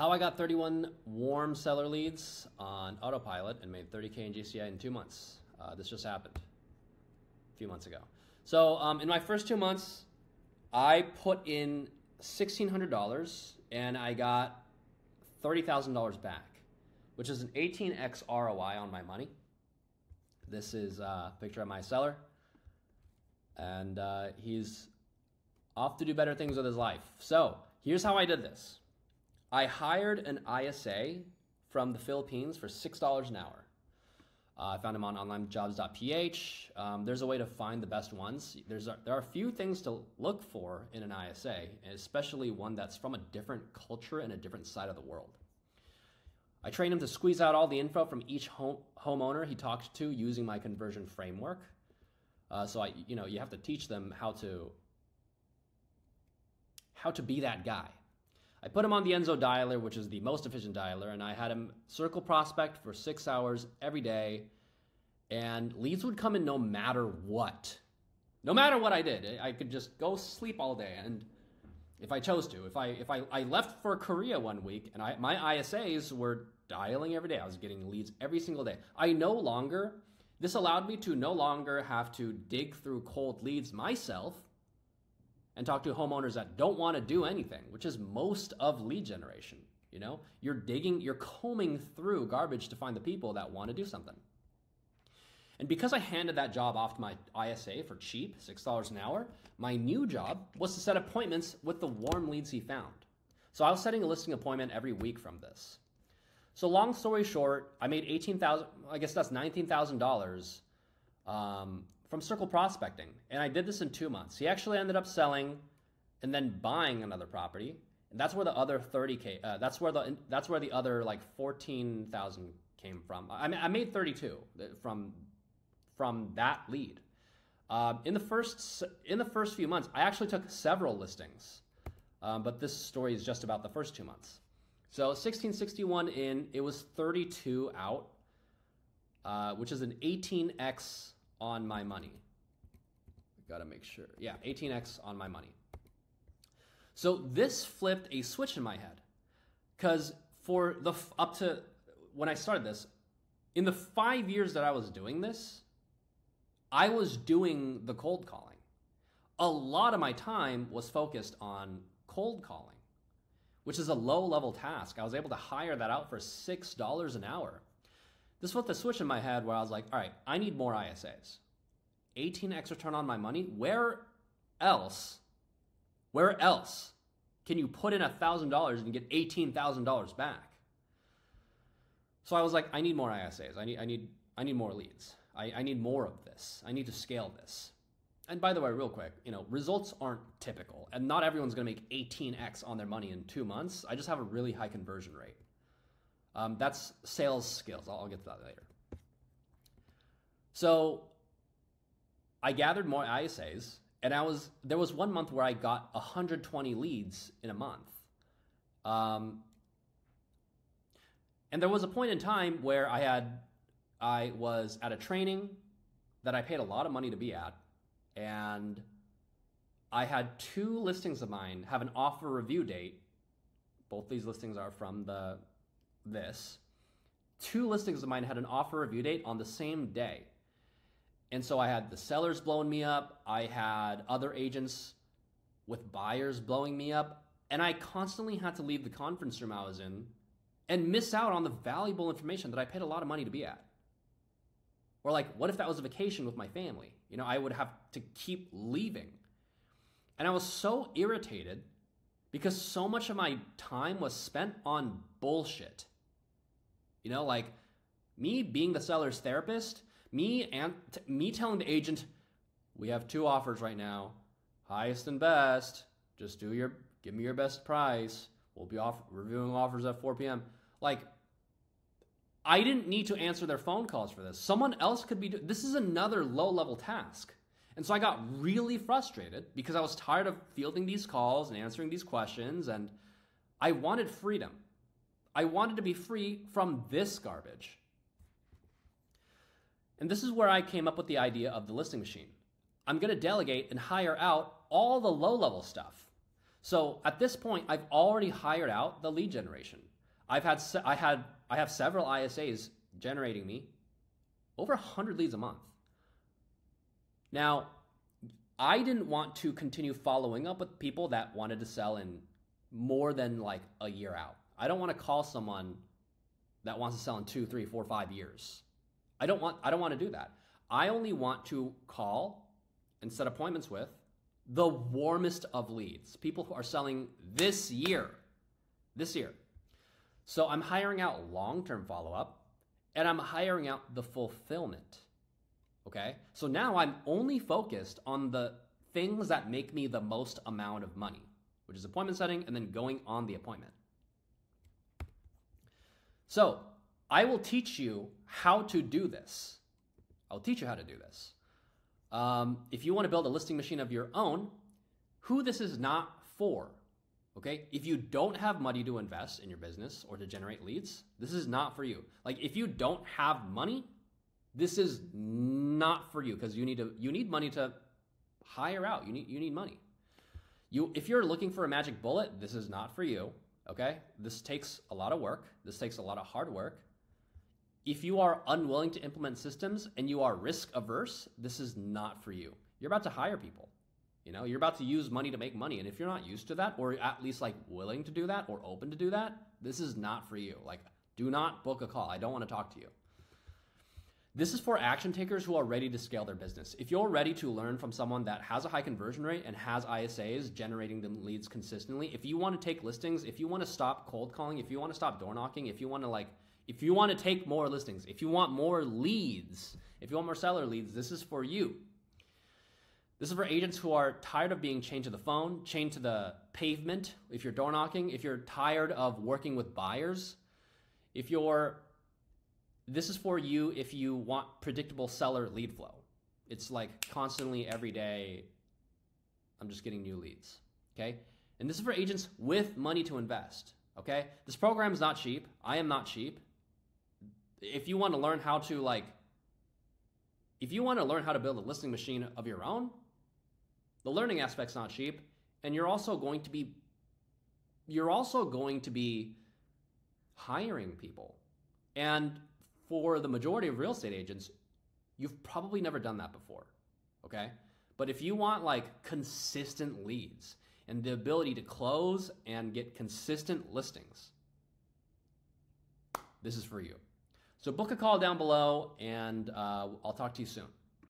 how I got 31 warm seller leads on autopilot and made 30K in GCI in two months. Uh, this just happened a few months ago. So um, in my first two months, I put in $1,600 and I got $30,000 back, which is an 18x ROI on my money. This is a picture of my seller, and uh, he's off to do better things with his life. So here's how I did this. I hired an ISA from the Philippines for $6 an hour. Uh, I found him on onlinejobs.ph. Um, there's a way to find the best ones. There's a, there are a few things to look for in an ISA, especially one that's from a different culture and a different side of the world. I trained him to squeeze out all the info from each home, homeowner he talked to using my conversion framework. Uh, so I, you know, you have to teach them how to how to be that guy. I put him on the Enzo dialer, which is the most efficient dialer, and I had him circle prospect for six hours every day. And leads would come in no matter what. No matter what I did, I could just go sleep all day. And if I chose to, if I if I, I left for Korea one week and I my ISAs were dialing every day, I was getting leads every single day. I no longer this allowed me to no longer have to dig through cold leads myself and talk to homeowners that don't want to do anything, which is most of lead generation. You know, you're digging, you're combing through garbage to find the people that want to do something. And because I handed that job off to my ISA for cheap, $6 an hour, my new job was to set appointments with the warm leads he found. So I was setting a listing appointment every week from this. So long story short, I made 18,000, I guess that's $19,000 um, from Circle Prospecting. And I did this in two months. He actually ended up selling and then buying another property. And that's where the other 30K, uh, that's where the, that's where the other like 14,000 came from. I, I made 32 from, from that lead. Um, in the first in the first few months, I actually took several listings, um, but this story is just about the first two months. So 1661 in, it was 32 out, uh, which is an 18x on my money. Gotta make sure. Yeah, 18x on my money. So this flipped a switch in my head. Because for the up to when I started this, in the five years that I was doing this, I was doing the cold calling. A lot of my time was focused on cold calling, which is a low level task. I was able to hire that out for $6 an hour. This flipped the switch in my head where I was like, all right, I need more ISAs. 18x return on my money. Where else, where else can you put in $1,000 and get $18,000 back? So I was like, I need more ISAs. I need, I need, I need more leads. I, I need more of this. I need to scale this. And by the way, real quick, you know, results aren't typical, and not everyone's going to make 18x on their money in two months. I just have a really high conversion rate. Um, that's sales skills. I'll, I'll get to that later. So I gathered more ISAs, and I was there was one month where I got 120 leads in a month. Um, and there was a point in time where I had I was at a training that I paid a lot of money to be at, and I had two listings of mine have an offer review date. Both these listings are from the this. Two listings of mine had an offer review date on the same day. And so I had the sellers blowing me up. I had other agents with buyers blowing me up. And I constantly had to leave the conference room I was in and miss out on the valuable information that I paid a lot of money to be at. Or, like, what if that was a vacation with my family? You know, I would have to keep leaving. And I was so irritated because so much of my time was spent on bullshit. You know, like me being the seller's therapist, me and t- me telling the agent, we have two offers right now, highest and best. Just do your, give me your best price. We'll be off reviewing offers at 4 p.m. Like, I didn't need to answer their phone calls for this. Someone else could be. Do- this is another low level task. And so I got really frustrated because I was tired of fielding these calls and answering these questions, and I wanted freedom. I wanted to be free from this garbage. And this is where I came up with the idea of the listing machine. I'm going to delegate and hire out all the low level stuff. So at this point, I've already hired out the lead generation. I've had I had I have several ISAs generating me over 100 leads a month. Now, I didn't want to continue following up with people that wanted to sell in more than like a year out. I don't want to call someone that wants to sell in two, three, four, five years. I don't want I don't want to do that. I only want to call and set appointments with the warmest of leads, people who are selling this year. This year. So I'm hiring out long-term follow-up and I'm hiring out the fulfillment. Okay? So now I'm only focused on the things that make me the most amount of money, which is appointment setting and then going on the appointment. So I will teach you how to do this. I'll teach you how to do this. Um, if you want to build a listing machine of your own, who this is not for, okay? If you don't have money to invest in your business or to generate leads, this is not for you. Like if you don't have money, this is not for you because you need to you need money to hire out. You need you need money. You if you're looking for a magic bullet, this is not for you. Okay? This takes a lot of work. This takes a lot of hard work. If you are unwilling to implement systems and you are risk averse, this is not for you. You're about to hire people. You know, you're about to use money to make money. And if you're not used to that, or at least like willing to do that or open to do that, this is not for you. Like, do not book a call. I don't want to talk to you. This is for action takers who are ready to scale their business. If you're ready to learn from someone that has a high conversion rate and has ISAs generating them leads consistently, if you want to take listings, if you want to stop cold calling, if you want to stop door knocking, if you want to like, if you want to take more listings, if you want more leads, if you want more seller leads, this is for you. This is for agents who are tired of being chained to the phone, chained to the pavement. If you're door knocking, if you're tired of working with buyers, if you're this is for you if you want predictable seller lead flow. It's like constantly every day, I'm just getting new leads. Okay. And this is for agents with money to invest. Okay. This program is not cheap. I am not cheap. If you want to learn how to, like, if you want to learn how to build a listing machine of your own, the learning aspect's not cheap. And you're also going to be, you're also going to be hiring people. And for the majority of real estate agents, you've probably never done that before. Okay. But if you want like consistent leads and the ability to close and get consistent listings, this is for you. So book a call down below and uh, I'll talk to you soon.